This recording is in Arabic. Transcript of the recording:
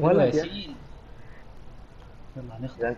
ولد ياسين يلا نخطب